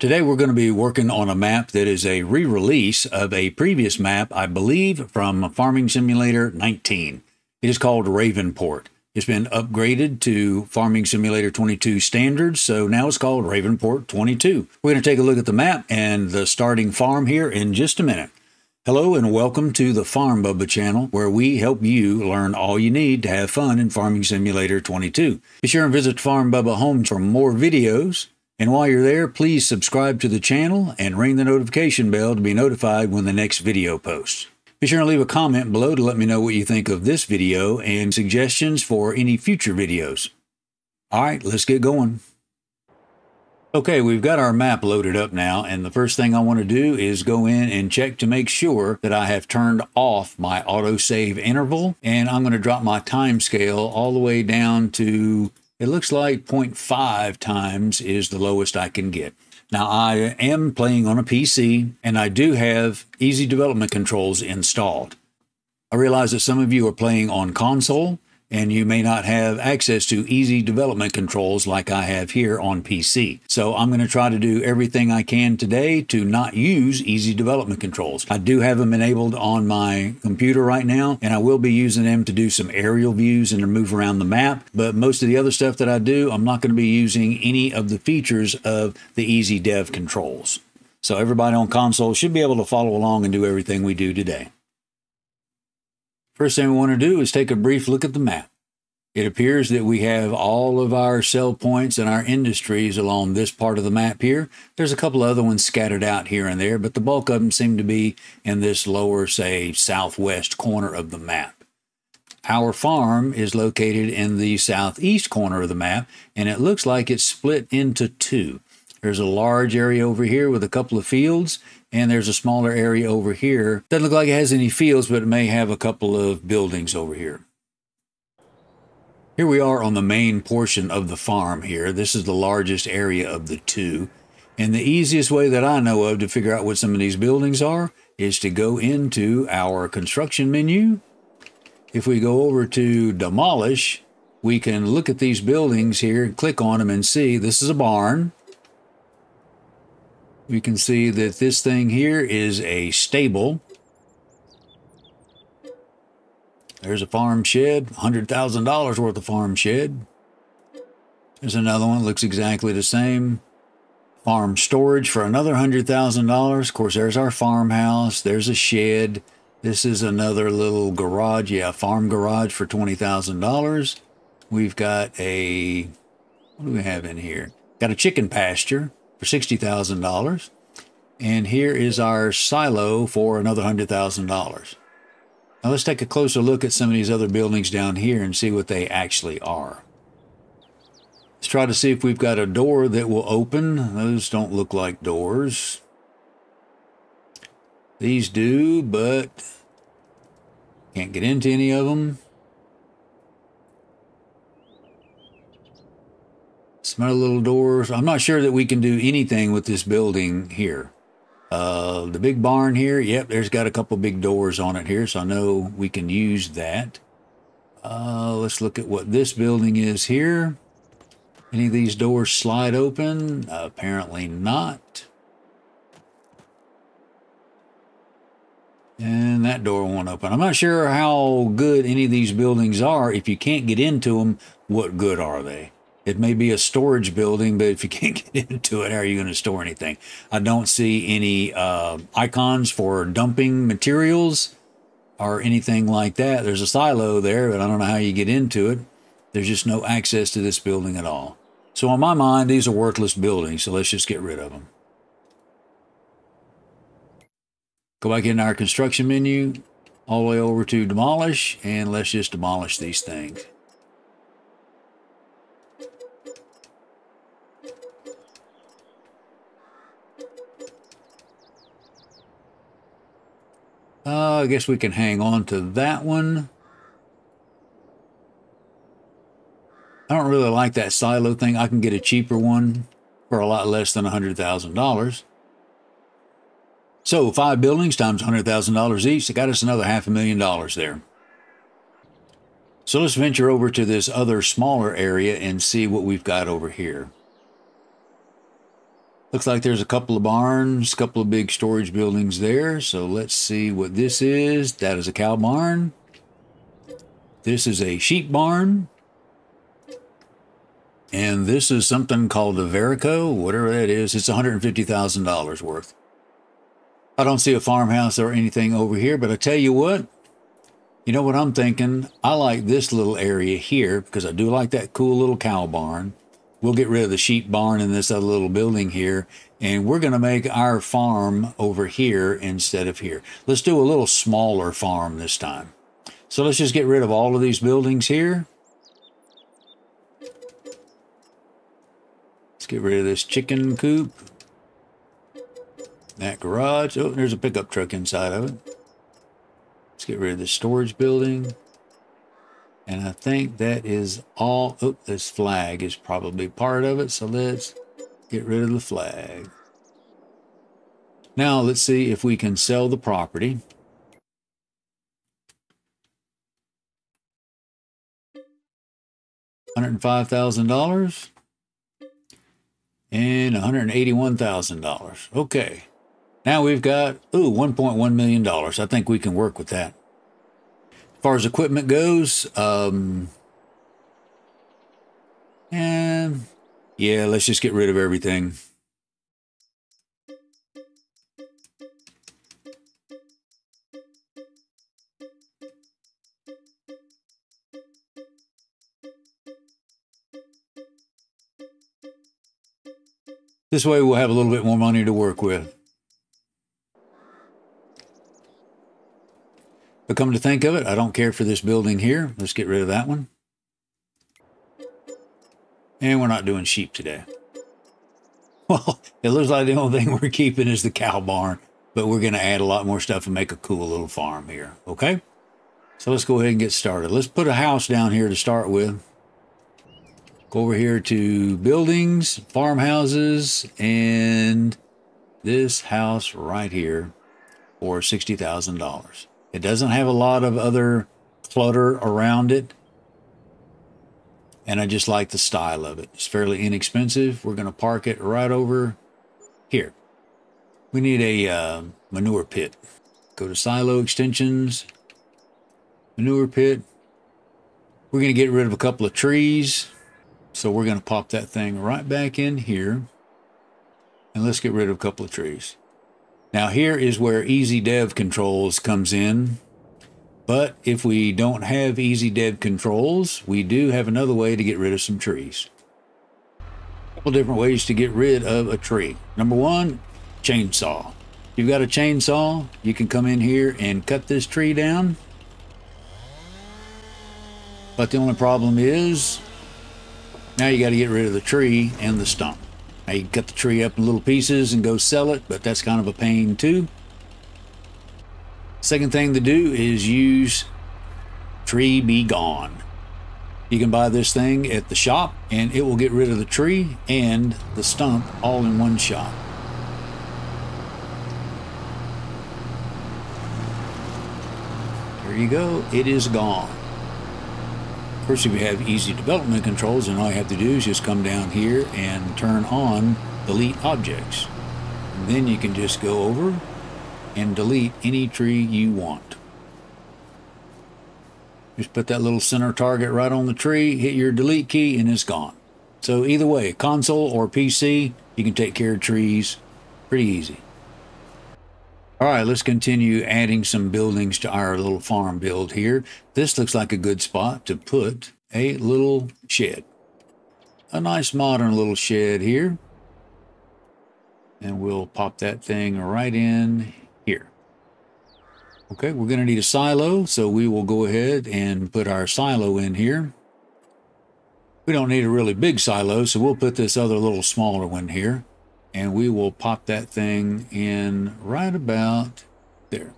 Today we're going to be working on a map that is a re-release of a previous map, I believe, from Farming Simulator 19. It is called Ravenport. It's been upgraded to Farming Simulator 22 standards, so now it's called Ravenport 22. We're going to take a look at the map and the starting farm here in just a minute. Hello and welcome to the Farm Bubba channel, where we help you learn all you need to have fun in Farming Simulator 22. Be sure and visit Farm Bubba Homes for more videos and while you're there, please subscribe to the channel and ring the notification bell to be notified when the next video posts. Be sure to leave a comment below to let me know what you think of this video and suggestions for any future videos. All right, let's get going. Okay, we've got our map loaded up now, and the first thing I want to do is go in and check to make sure that I have turned off my autosave interval, and I'm going to drop my time scale all the way down to it looks like 0.5 times is the lowest I can get. Now, I am playing on a PC and I do have easy development controls installed. I realize that some of you are playing on console, and you may not have access to easy development controls like I have here on PC. So I'm going to try to do everything I can today to not use easy development controls. I do have them enabled on my computer right now, and I will be using them to do some aerial views and to move around the map. But most of the other stuff that I do, I'm not going to be using any of the features of the easy dev controls. So everybody on console should be able to follow along and do everything we do today. First thing we want to do is take a brief look at the map. It appears that we have all of our sell points and our industries along this part of the map here. There's a couple other ones scattered out here and there, but the bulk of them seem to be in this lower, say, southwest corner of the map. Our farm is located in the southeast corner of the map, and it looks like it's split into two. There's a large area over here with a couple of fields, and there's a smaller area over here. Doesn't look like it has any fields, but it may have a couple of buildings over here. Here we are on the main portion of the farm here. This is the largest area of the two. And the easiest way that I know of to figure out what some of these buildings are is to go into our construction menu. If we go over to demolish, we can look at these buildings here, click on them and see this is a barn we can see that this thing here is a stable. There's a farm shed, $100,000 worth of farm shed. There's another one, looks exactly the same. Farm storage for another $100,000. Of course, there's our farmhouse. There's a shed. This is another little garage. Yeah, farm garage for $20,000. We've got a, what do we have in here? Got a chicken pasture for $60,000. And here is our silo for another $100,000. Now let's take a closer look at some of these other buildings down here and see what they actually are. Let's try to see if we've got a door that will open. Those don't look like doors. These do, but can't get into any of them. Smell little doors. I'm not sure that we can do anything with this building here. Uh, the big barn here, yep, there's got a couple big doors on it here, so I know we can use that. Uh, let's look at what this building is here. Any of these doors slide open? Uh, apparently not. And that door won't open. I'm not sure how good any of these buildings are. If you can't get into them, what good are they? It may be a storage building, but if you can't get into it, how are you going to store anything? I don't see any uh, icons for dumping materials or anything like that. There's a silo there, but I don't know how you get into it. There's just no access to this building at all. So in my mind, these are worthless buildings, so let's just get rid of them. Go back in our construction menu, all the way over to demolish, and let's just demolish these things. Uh, I guess we can hang on to that one. I don't really like that silo thing. I can get a cheaper one for a lot less than $100,000. So five buildings times $100,000 each, they got us another half a million dollars there. So let's venture over to this other smaller area and see what we've got over here. Looks like there's a couple of barns, a couple of big storage buildings there. So let's see what this is. That is a cow barn. This is a sheep barn. And this is something called a Verico, whatever that is. It's $150,000 worth. I don't see a farmhouse or anything over here, but I tell you what, you know what I'm thinking? I like this little area here because I do like that cool little cow barn. We'll get rid of the sheep barn in this other little building here, and we're going to make our farm over here instead of here. Let's do a little smaller farm this time. So let's just get rid of all of these buildings here. Let's get rid of this chicken coop. That garage. Oh, there's a pickup truck inside of it. Let's get rid of the storage building. And I think that is all. Oh, this flag is probably part of it. So let's get rid of the flag. Now let's see if we can sell the property. $105,000 and $181,000. Okay. Now we've got, ooh, $1.1 million. I think we can work with that. As far as equipment goes, um, and yeah, let's just get rid of everything. This way we'll have a little bit more money to work with. But come to think of it, I don't care for this building here. Let's get rid of that one. And we're not doing sheep today. Well, it looks like the only thing we're keeping is the cow barn, but we're going to add a lot more stuff and make a cool little farm here. Okay? So let's go ahead and get started. Let's put a house down here to start with. Go over here to buildings, farmhouses, and this house right here for $60,000. It doesn't have a lot of other clutter around it. And I just like the style of it. It's fairly inexpensive. We're going to park it right over here. We need a uh, manure pit. Go to silo extensions, manure pit. We're going to get rid of a couple of trees. So we're going to pop that thing right back in here. And let's get rid of a couple of trees. Now here is where Easy Dev Controls comes in. But if we don't have Easy Dev Controls, we do have another way to get rid of some trees. A couple different ways to get rid of a tree. Number one, chainsaw. If you've got a chainsaw, you can come in here and cut this tree down. But the only problem is now you got to get rid of the tree and the stump. You cut the tree up in little pieces and go sell it, but that's kind of a pain too. Second thing to do is use tree be gone. You can buy this thing at the shop and it will get rid of the tree and the stump all in one shot. There you go. It is gone. If you have easy development controls, then all you have to do is just come down here and turn on delete objects. And then you can just go over and delete any tree you want. Just put that little center target right on the tree, hit your delete key, and it's gone. So either way, console or PC, you can take care of trees pretty easy. All right, let's continue adding some buildings to our little farm build here. This looks like a good spot to put a little shed. A nice modern little shed here. And we'll pop that thing right in here. Okay, we're going to need a silo, so we will go ahead and put our silo in here. We don't need a really big silo, so we'll put this other little smaller one here and we will pop that thing in right about there.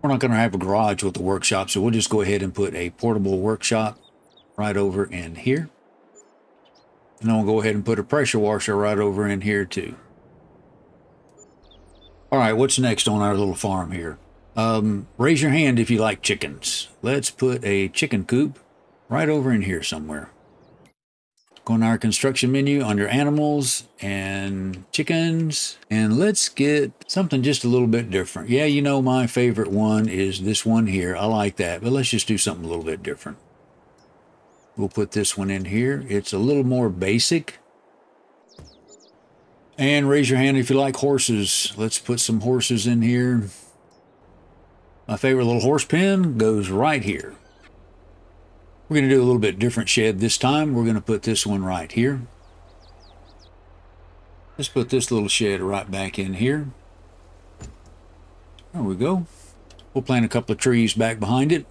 We're not going to have a garage with the workshop, so we'll just go ahead and put a portable workshop right over in here. And then we'll go ahead and put a pressure washer right over in here too. All right, what's next on our little farm here? Um, raise your hand if you like chickens. Let's put a chicken coop right over in here somewhere. Go on our construction menu under animals and chickens. And let's get something just a little bit different. Yeah, you know, my favorite one is this one here. I like that, but let's just do something a little bit different. We'll put this one in here. It's a little more basic. And raise your hand if you like horses. Let's put some horses in here. My favorite little horse pen goes right here. We're going to do a little bit different shed this time. We're going to put this one right here. Let's put this little shed right back in here. There we go. We'll plant a couple of trees back behind it.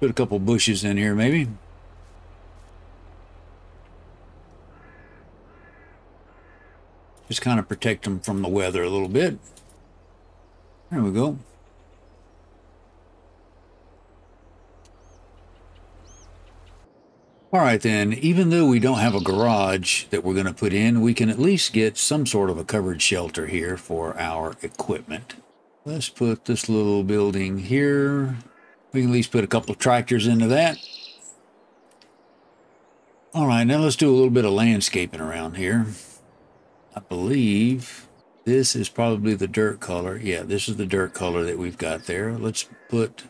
Put a couple bushes in here maybe. Just kind of protect them from the weather a little bit. There we go. All right then, even though we don't have a garage that we're going to put in, we can at least get some sort of a covered shelter here for our equipment. Let's put this little building here. We can at least put a couple tractors into that. All right, now let's do a little bit of landscaping around here. I believe this is probably the dirt color. Yeah, this is the dirt color that we've got there. Let's put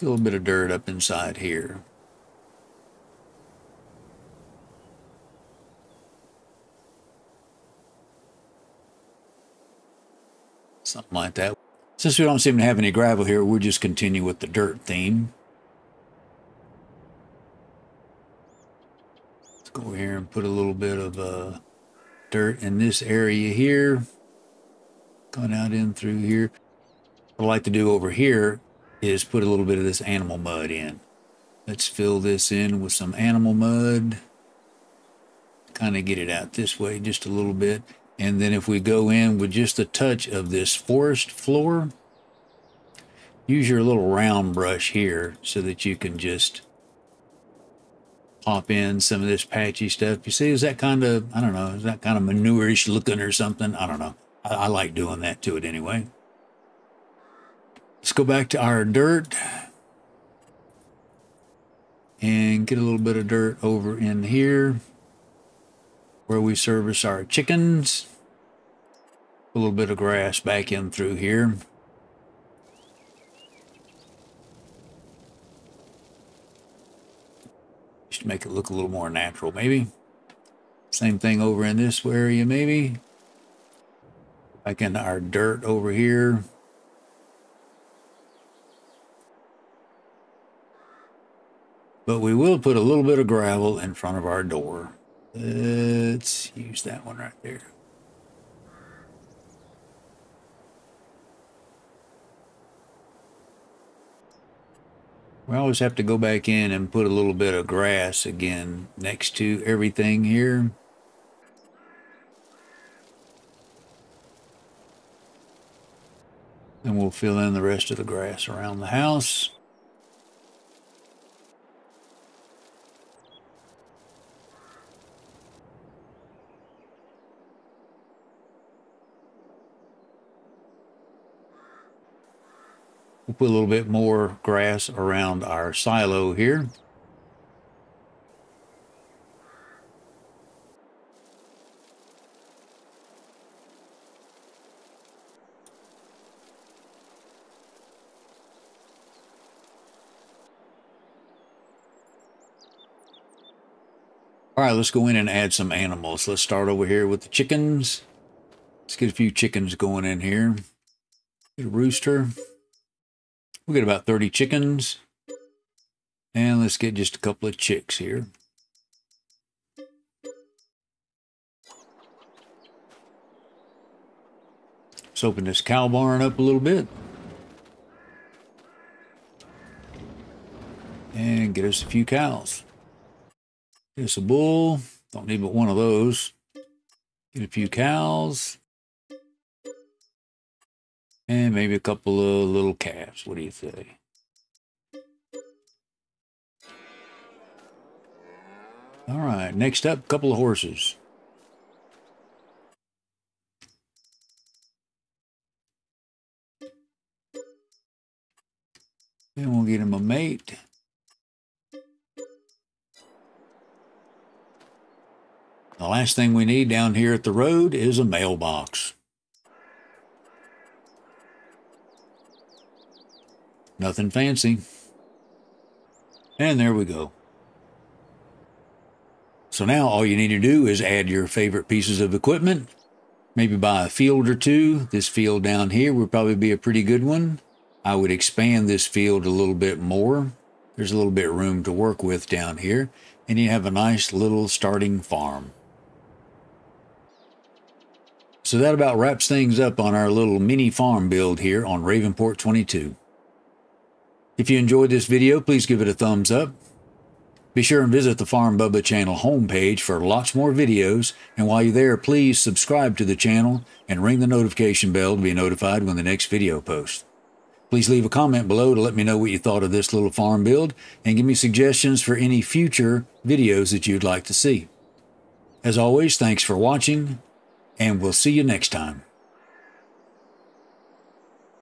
a little bit of dirt up inside here. Something like that. Since we don't seem to have any gravel here, we'll just continue with the dirt theme. Let's go here and put a little bit of uh, dirt in this area here. Going out in through here. What I like to do over here is put a little bit of this animal mud in. Let's fill this in with some animal mud. Kind of get it out this way just a little bit. And then if we go in with just a touch of this forest floor, use your little round brush here so that you can just pop in some of this patchy stuff. You see, is that kind of, I don't know, is that kind of manure-ish looking or something? I don't know. I, I like doing that to it anyway. Let's go back to our dirt and get a little bit of dirt over in here where we service our chickens. A little bit of grass back in through here. Just to make it look a little more natural, maybe. Same thing over in this area, maybe. Like in our dirt over here. But we will put a little bit of gravel in front of our door. Let's use that one right there. We always have to go back in and put a little bit of grass again next to everything here. And we'll fill in the rest of the grass around the house. We'll put a little bit more grass around our silo here. All right, let's go in and add some animals. Let's start over here with the chickens. Let's get a few chickens going in here. Get a rooster. We'll get about 30 chickens. And let's get just a couple of chicks here. Let's open this cow barn up a little bit. And get us a few cows. Get us a bull. Don't need but one of those. Get a few cows. And maybe a couple of little calves. What do you say? All right, next up, a couple of horses. And we'll get him a mate. The last thing we need down here at the road is a mailbox. Nothing fancy. And there we go. So now all you need to do is add your favorite pieces of equipment. Maybe buy a field or two. This field down here would probably be a pretty good one. I would expand this field a little bit more. There's a little bit of room to work with down here. And you have a nice little starting farm. So that about wraps things up on our little mini farm build here on Ravenport 22. If you enjoyed this video, please give it a thumbs up. Be sure and visit the Farm Bubba channel homepage for lots more videos, and while you're there, please subscribe to the channel and ring the notification bell to be notified when the next video posts. Please leave a comment below to let me know what you thought of this little farm build and give me suggestions for any future videos that you'd like to see. As always, thanks for watching, and we'll see you next time.